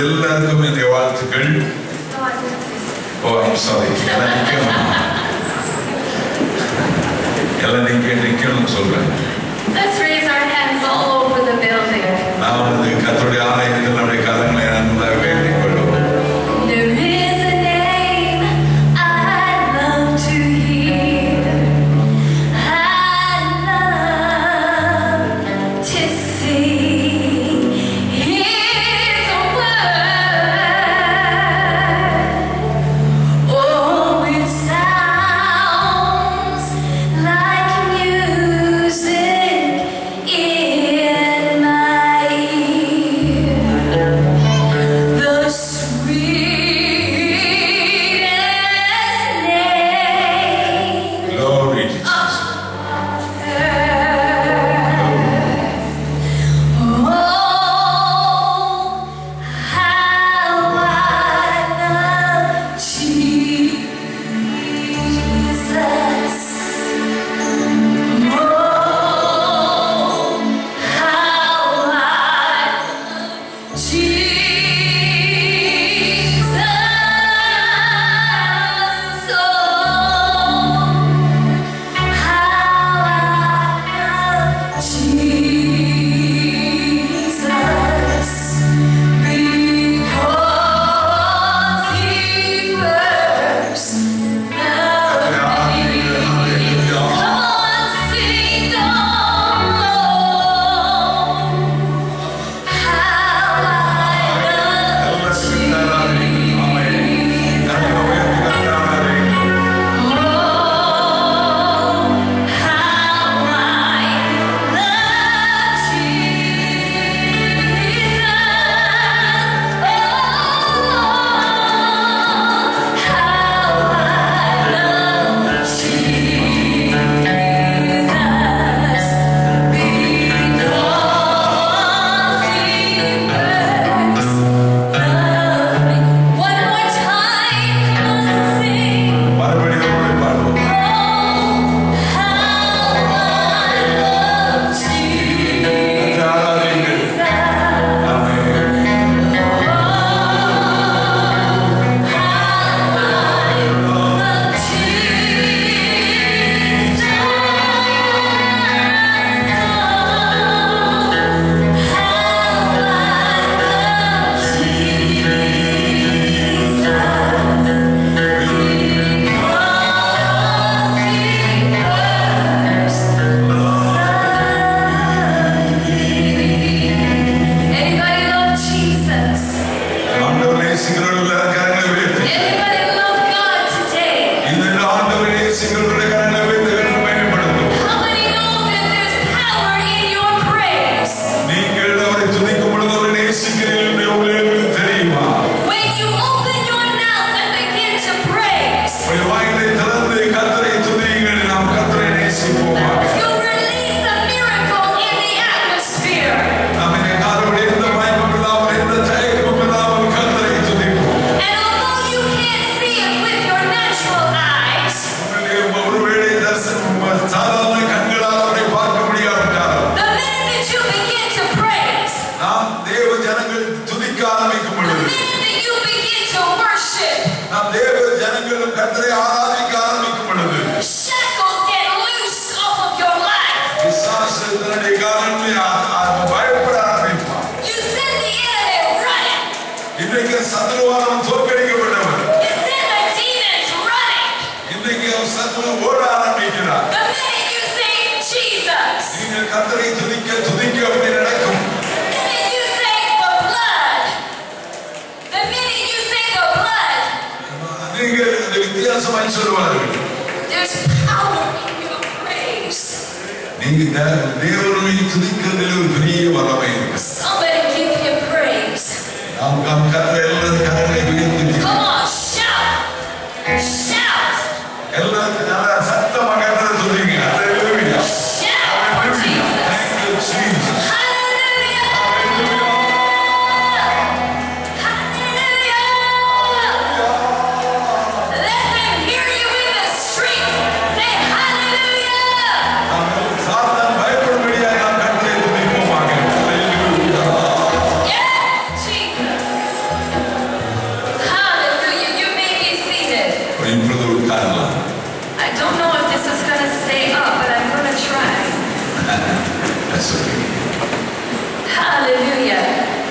உங்கள் எல்லாருக்கும் என்னுடைய வாழ்த்துக்கள். ஓ ஐம் சாரி எல்லாம் நிற்கணும் எல்லாம் நிற்க நிற்கணும்னு சொல்றேன்.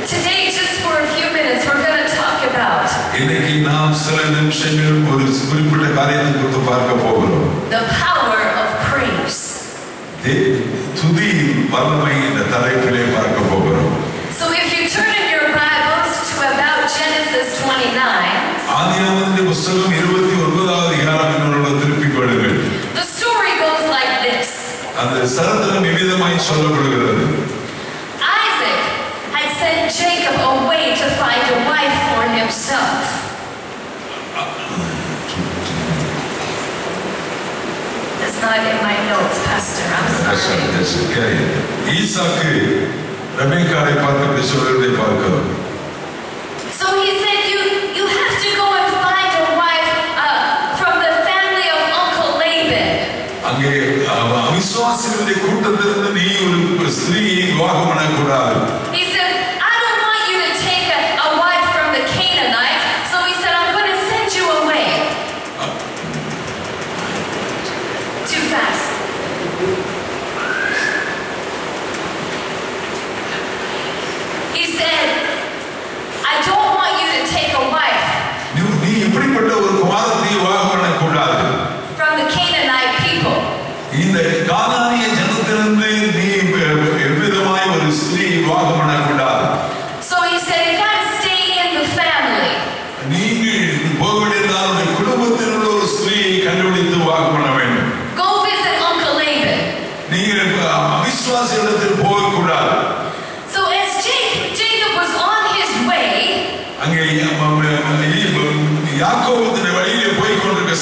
Today, just for a few minutes, we're going to talk about the power of praise. So if you turn in your Bibles to about Genesis 29, the story goes like this. not in my notes, Pastor. I'm sorry. So he said you you have to go and find a wife uh, from the family of Uncle Laban. அவிசுவாசிகளுடைய கூட்டத்திலிருந்து நீ ஒரு விவாகம் பண்ணக்கூடாது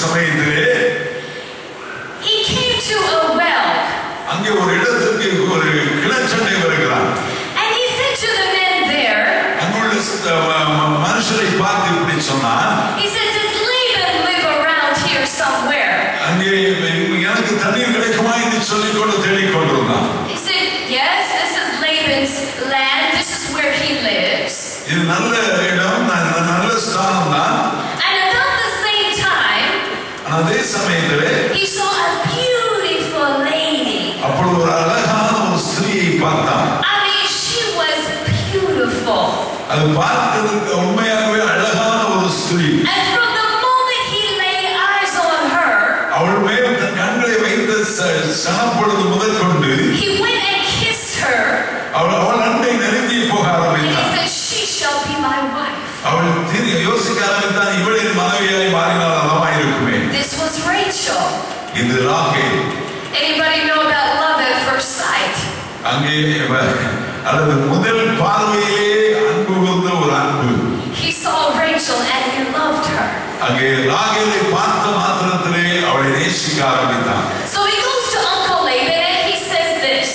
சமயத்திலே he came to a well. அங்கே ஒரு இடத்துக்கு ஒரு கிணற்றண்டை வருகிறான் and he said to the men there அங்குள்ள மனுஷரை பார்த்து இப்படி சொன்னான் he said does Laban live around here somewhere? அங்கே எனக்கு தண்ணீர் கிடைக்குமா என்று சொல்லிக் கொண்டு தேடிக் கொண்டிருந்தான் he said yes this is Laban's land. This is where he lives. he saw a beautiful lady. அப்பொழுது ஒரு அழகான ஒரு I mean she was beautiful. So he goes to Uncle Laban and he says this.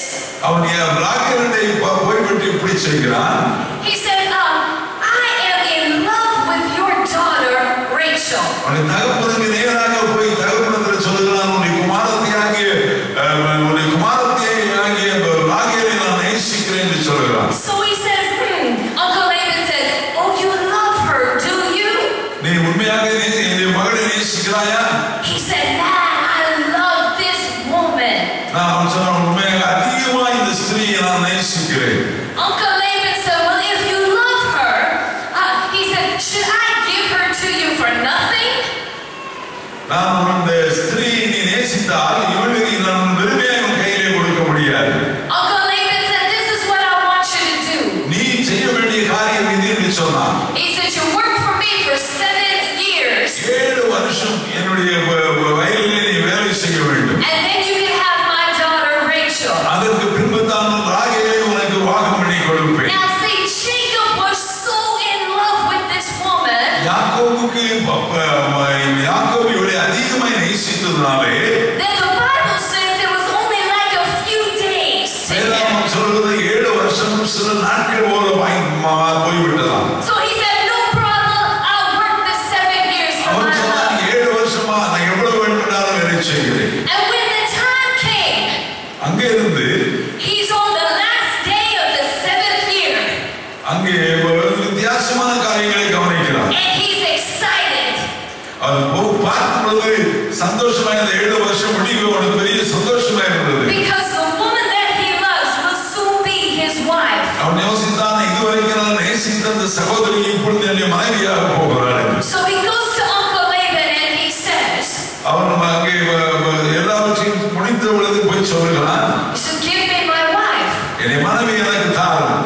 என்னை மனைவி எனக்கு தாரும்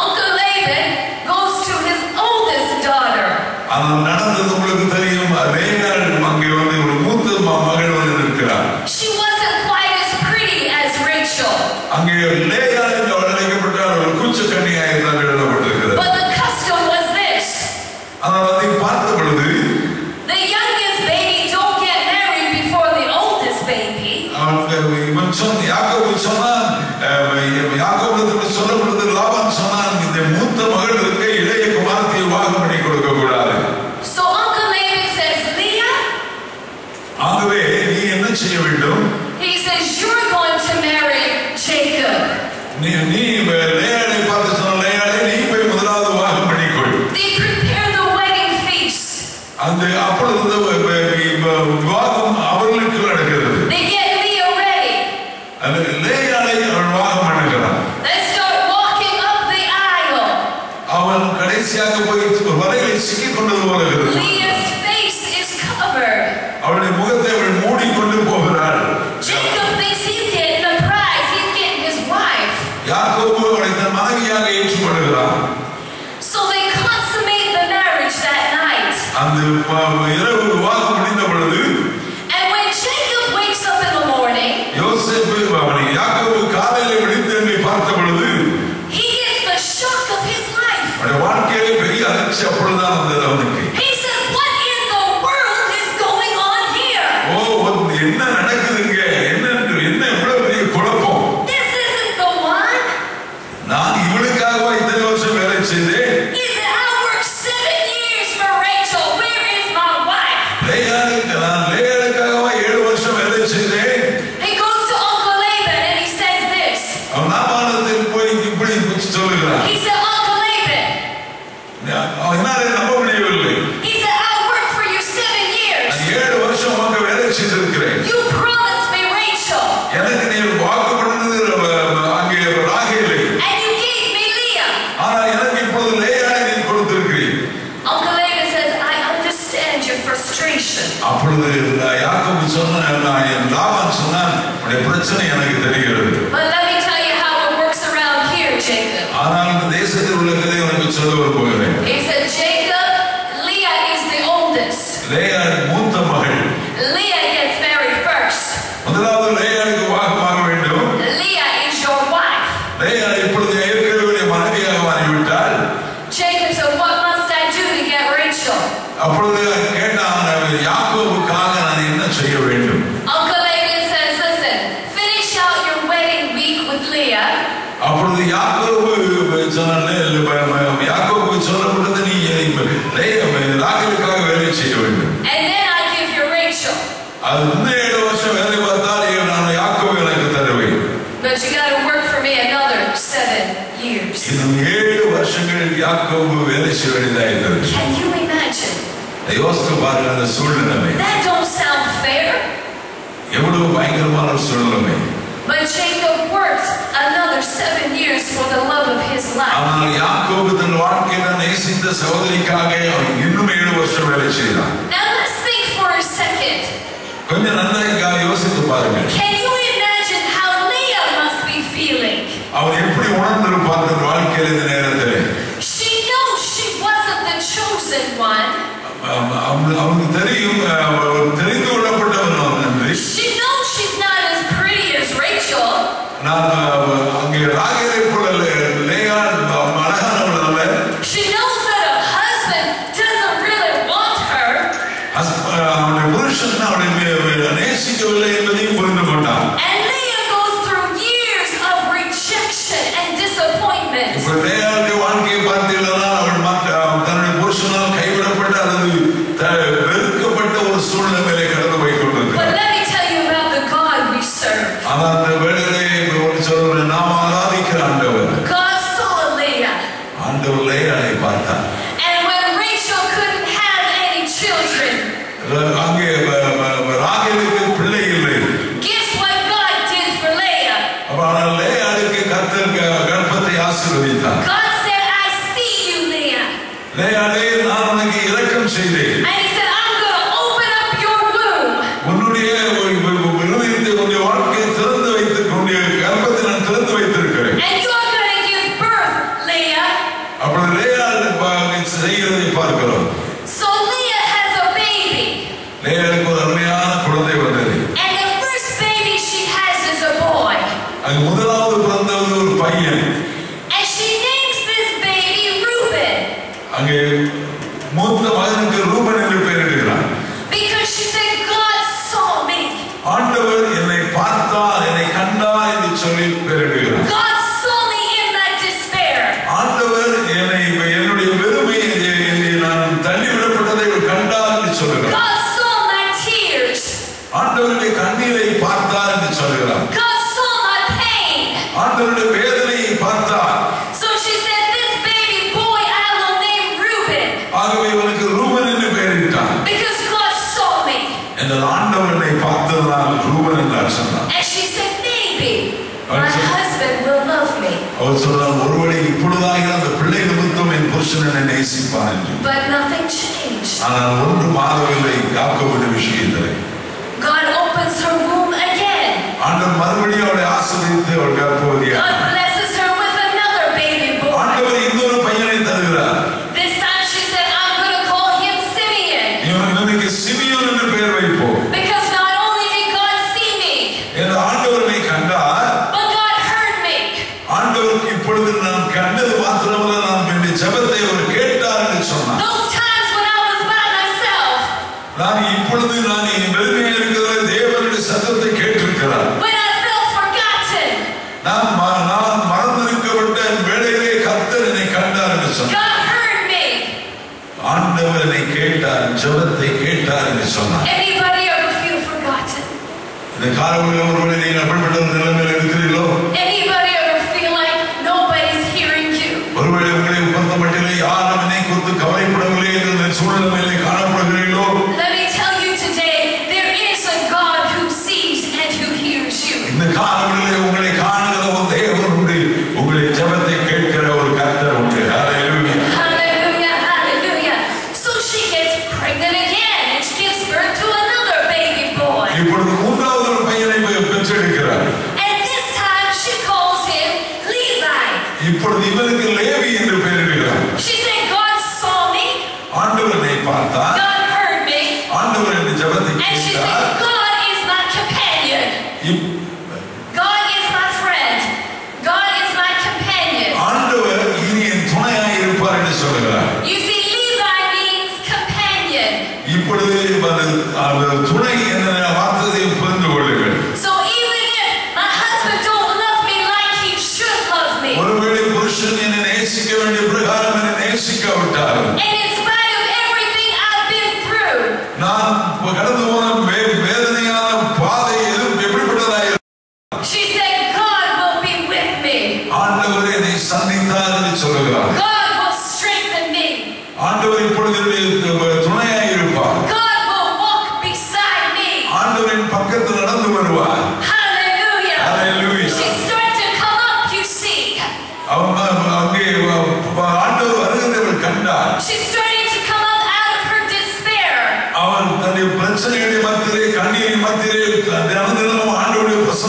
Uncle Laban goes நடந்தது உங்களுக்கு தெரியும். ரேகா சகோதரிக்காக அவன் அது முதலாவது பிறந்தவர் ஒரு பையன்.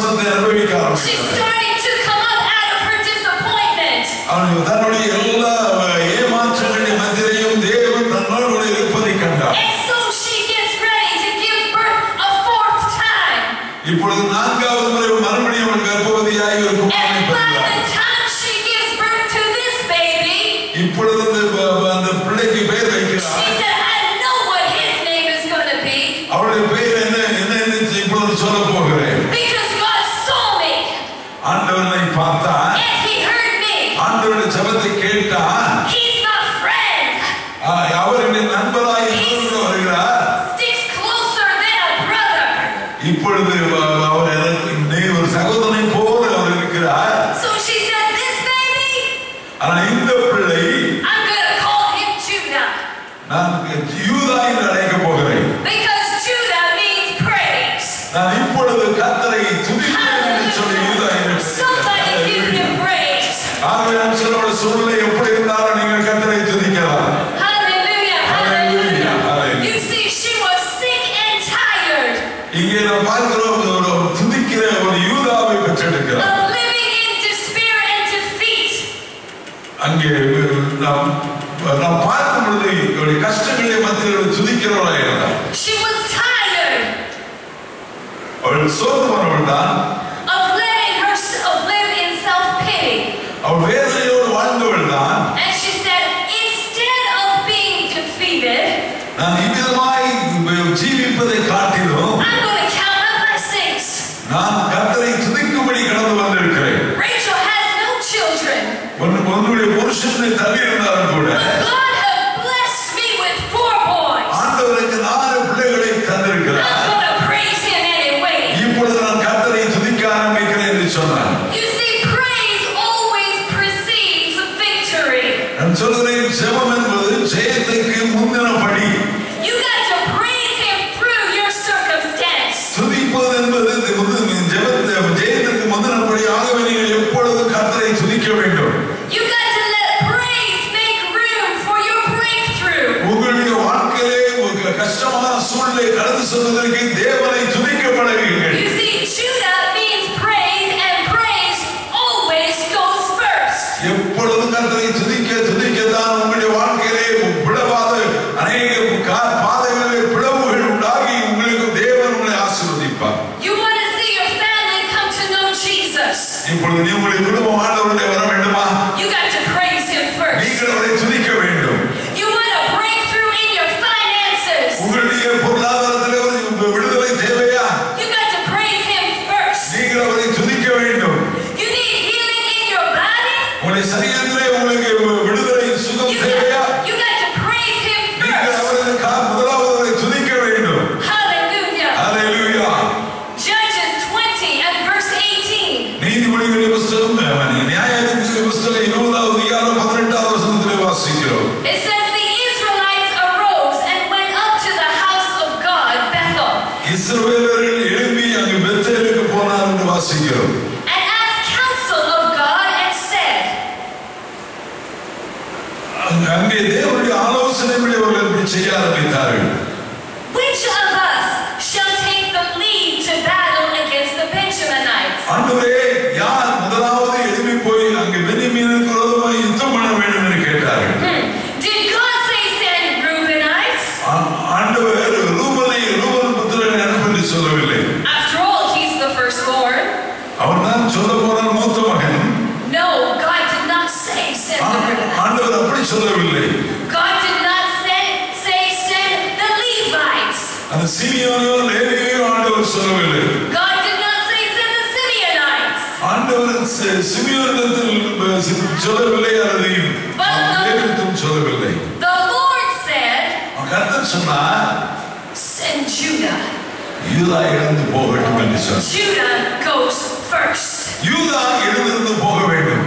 something that really got on me. நான் கர்த்தரை துதிக்கும்படி கடந்து வந்திருக்கிறேன். ஒன்று ஒன்றுடைய புருஷனை தள்ளி இருந்தாலும் கூட conseillero. And asked counsel of God and said, சொல்லவில்லை அல்லது லேவியத்தும் சொல்லவில்லை The Lord said கர்த்தர் சொன்னார் send Judah யூதா எழுந்து போகட்டும் என்று சொன்னார் Judah goes first யூதா எழுந்து போக வேண்டும்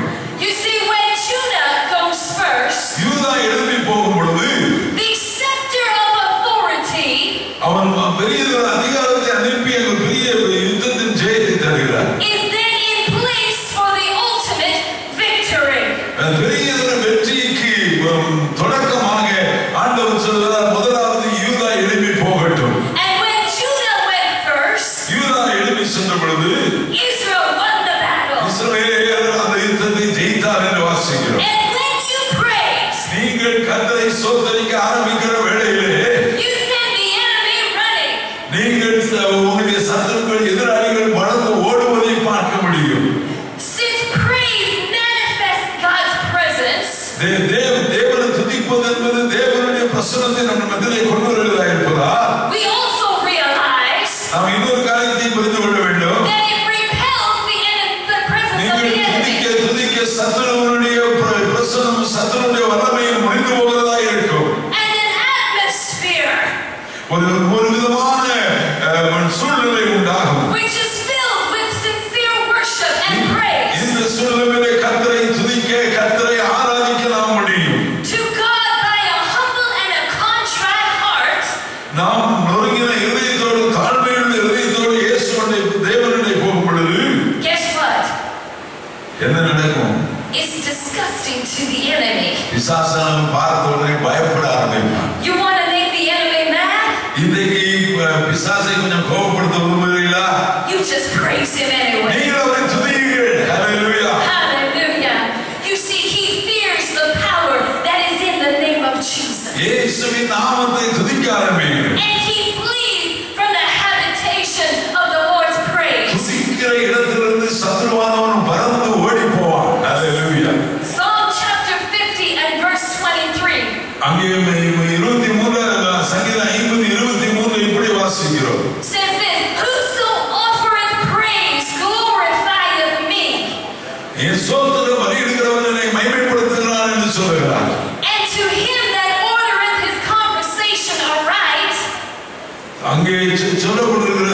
Добрый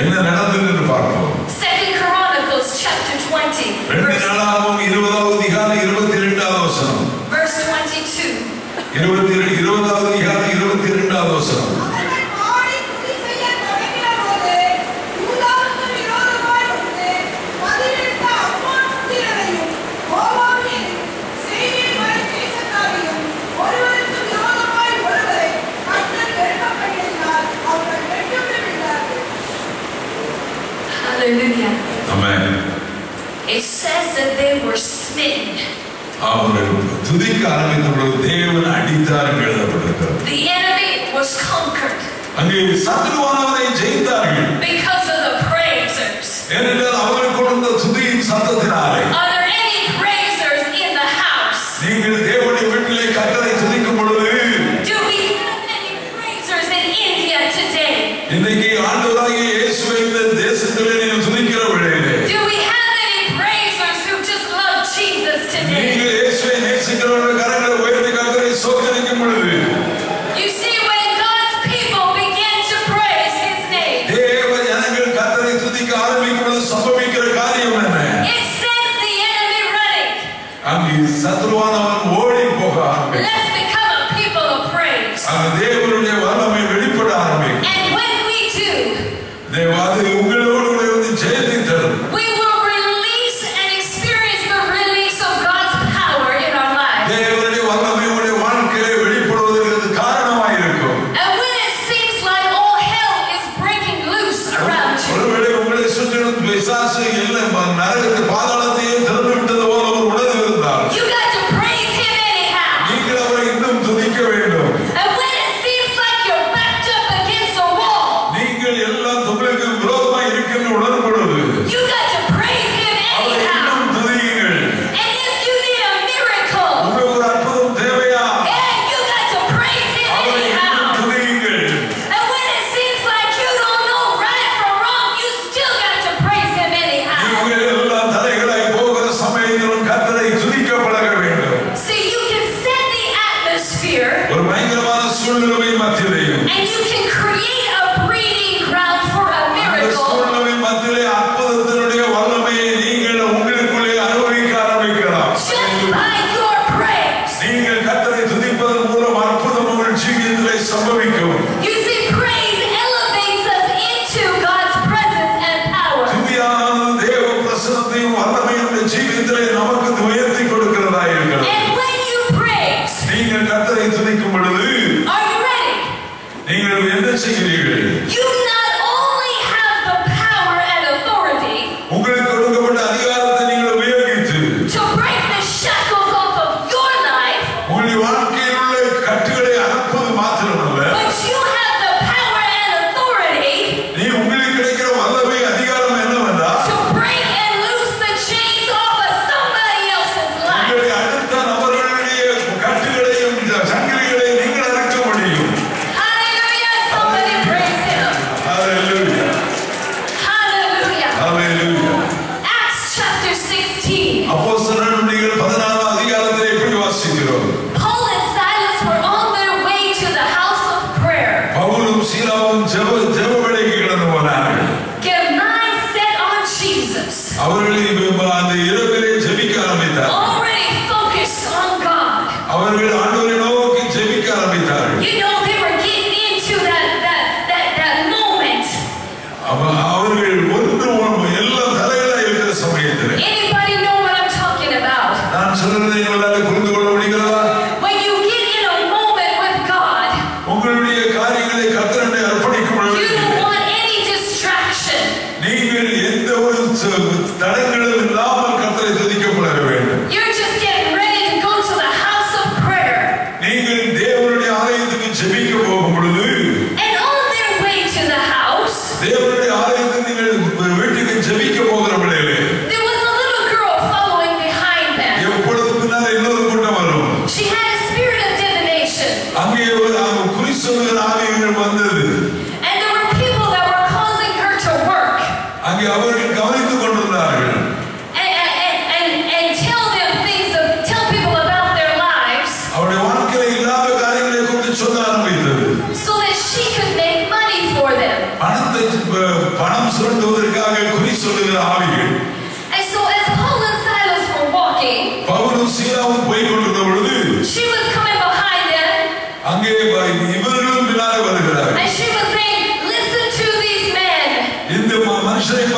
என்ன பார்ப்போம். Second Chronicles chapter 20 The enemy was conquered. Angin satu orang ada yang jadi dar. Because of the praisers.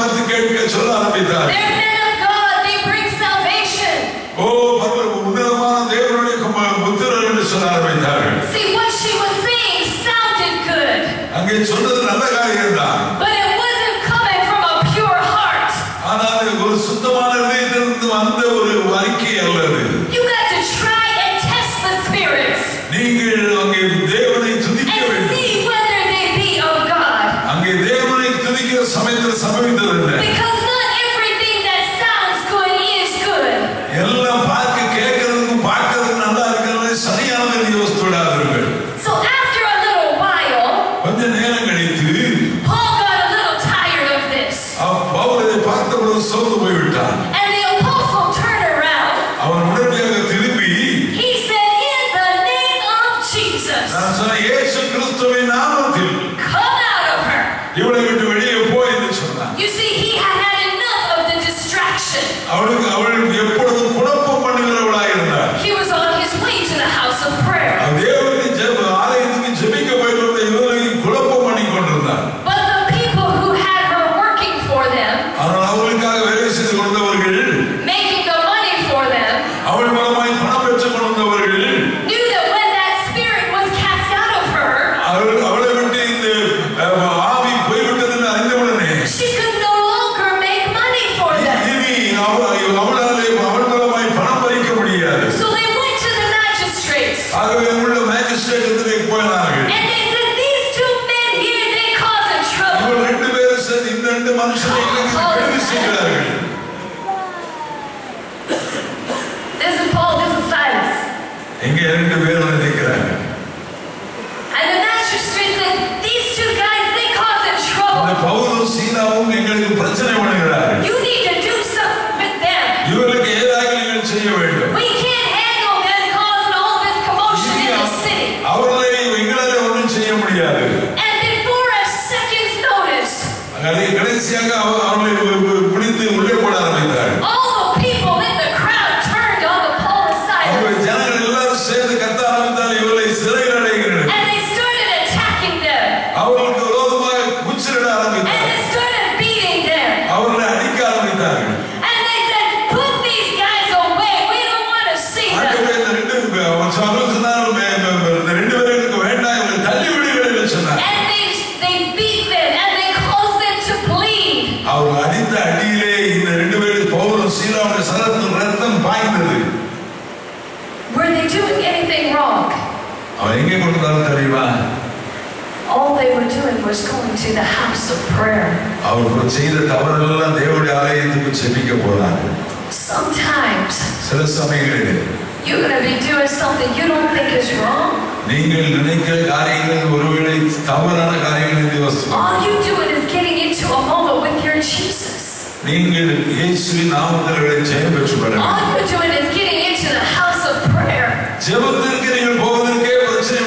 மனது கேட்க சொல்ல ஆரம்பித்தார் ஓ பரவல் உன்னதமான தேவனுடைய முத்திரர் என்று சொல்ல ஆரம்பித்தார்கள் அங்கே சொன்னது You're going to be doing something you don't think is wrong. நீங்கள் நினைக்கிற காரியங்கள் ஒருவேளை தவறான காரியங்கள் All you doing is getting into a moment with your Jesus. நீங்கள் இயேசுவின் ஜெயம் All you doing is getting into the house of prayer. பிரச்சனை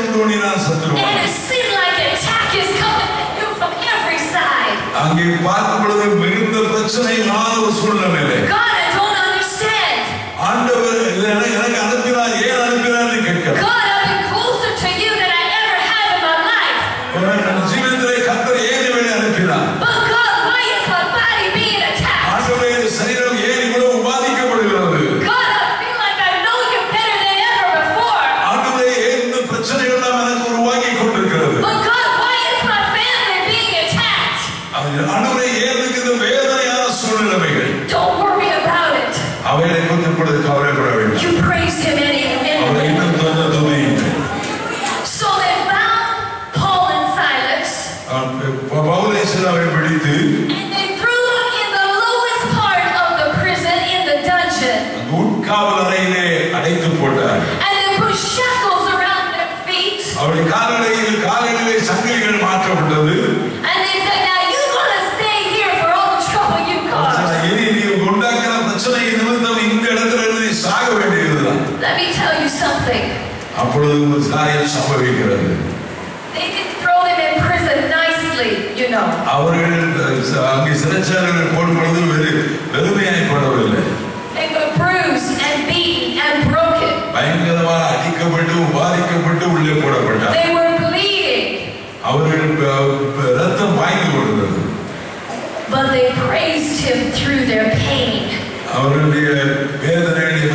And like attack is coming you from every side. ஒரு சூழ்நிலை. Amen. They can throw them in prison nicely, you know. அவர்கள் அங்கே சிறைச்சாலையில் போடும் பொழுது வெறு வெறுமையாய் They were bruised and beaten and broken. பயங்கரமாக அடிக்கப்பட்டு பாதிக்கப்பட்டு உள்ளே போடப்பட்டார். They were bleeding. அவர்கள் ரத்தம் வாங்கி கொண்டது. But they praised him through their pain. அவர்களுடைய வேதனைகளை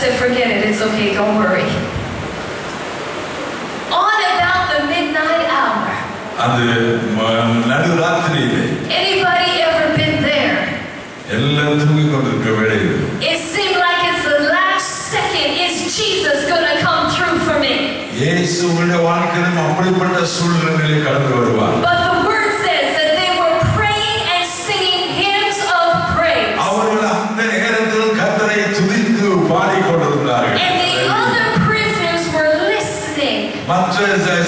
said, forget it, it's okay, don't worry. On about the midnight hour. Anybody ever been there? It seemed like it's the last second. Is Jesus going to come through for me? But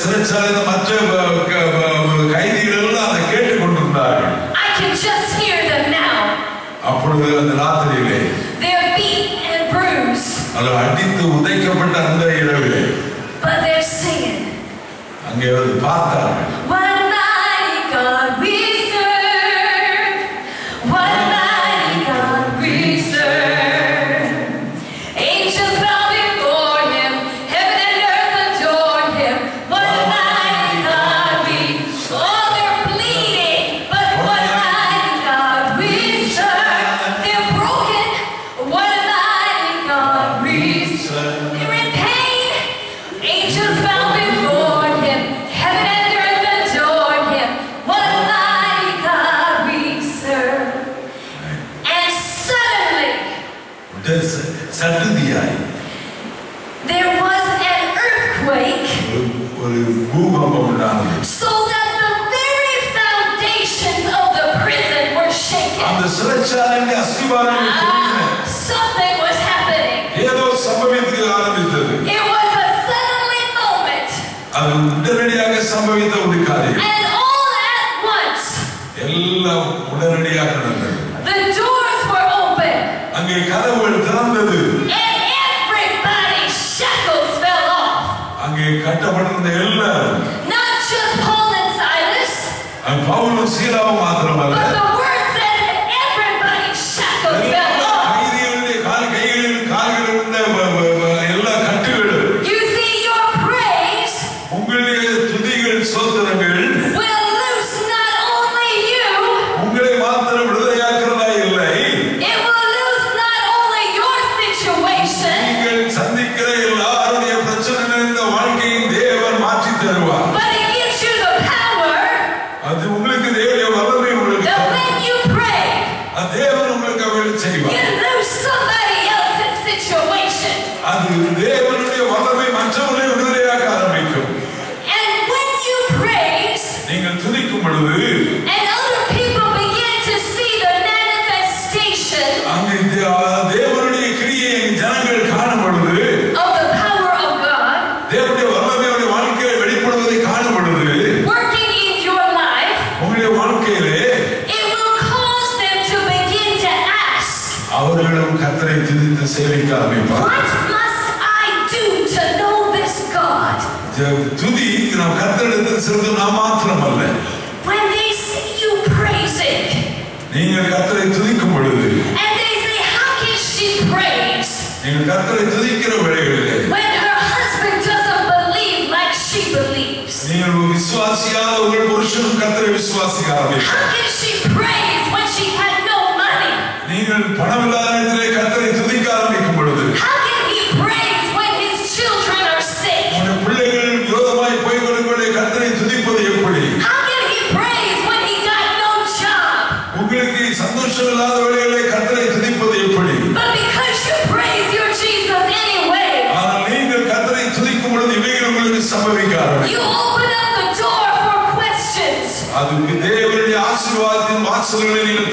சிறைச்சாலையில் மற்ற கைதிகள் அதை கேட்டுக் கொண்டிருந்தார்கள். I can just hear them now. அப்பொழுது அந்த ராத்திரியிலே they அது அடித்து உதைக்கப்பட்ட அந்த இரவிலே. அங்கே வந்து பார்த்தார்கள். de él. దేవుని యొక్క మంచములు செலுத்தும் When they see you praising நீங்கள் கத்தரை துதிக்கும் பொழுது And they say how can she praise? நீங்கள் கத்தரை துதிக்கிற வேளையிலே When her husband doesn't believe like she believes. How can she praise when she had no money? ക്ലാസ്സുകളിലും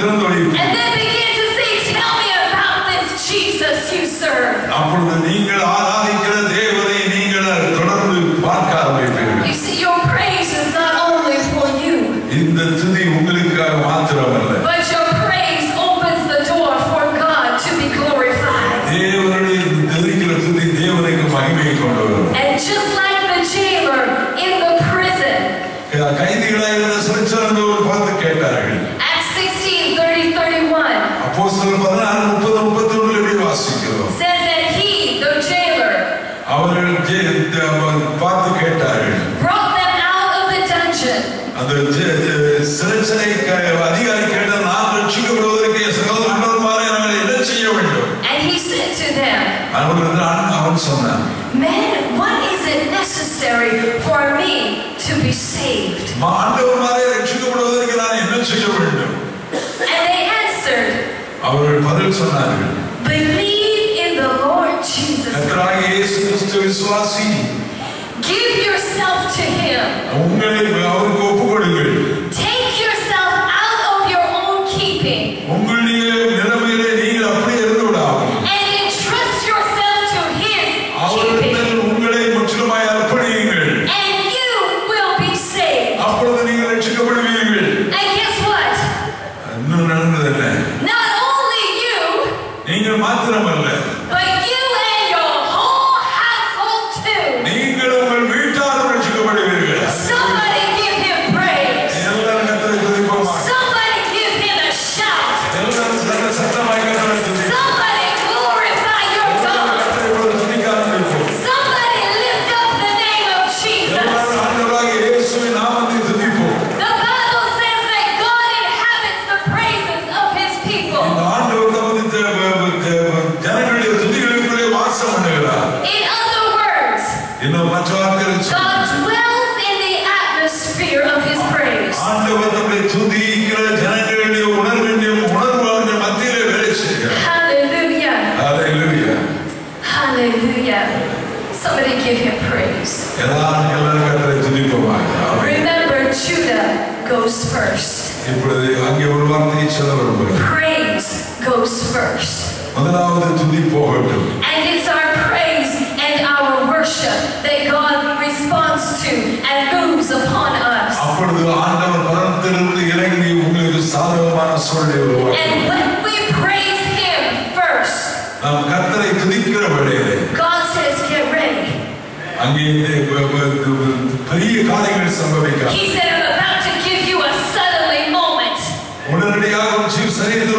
பெரிய காரியங்கள் சம்பவிக்க He said, I'm about to give you a suddenly moment. உடனடியாக சரீரத்தில்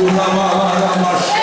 Kurtamara marş